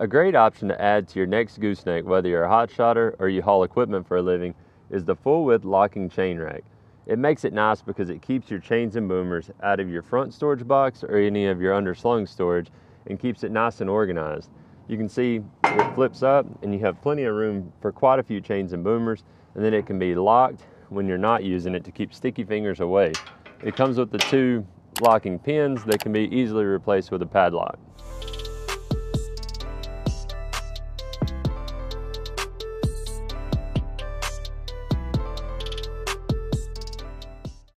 A great option to add to your next gooseneck, whether you're a hot shotter or you haul equipment for a living, is the full width locking chain rack. It makes it nice because it keeps your chains and boomers out of your front storage box or any of your underslung storage and keeps it nice and organized. You can see it flips up and you have plenty of room for quite a few chains and boomers and then it can be locked when you're not using it to keep sticky fingers away. It comes with the two locking pins that can be easily replaced with a padlock.